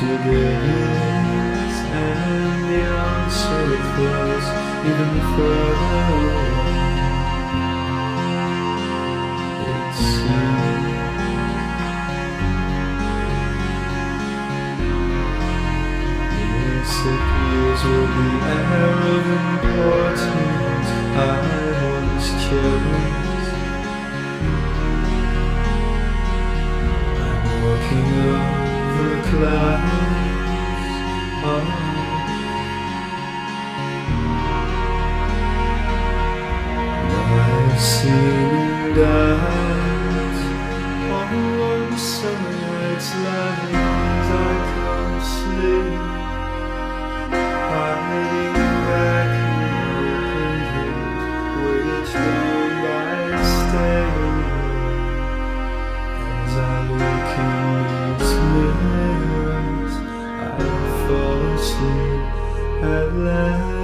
to this And the answer it flows even further away. It's it appears the air of importance. I clouds are sing down. love.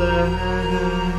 land.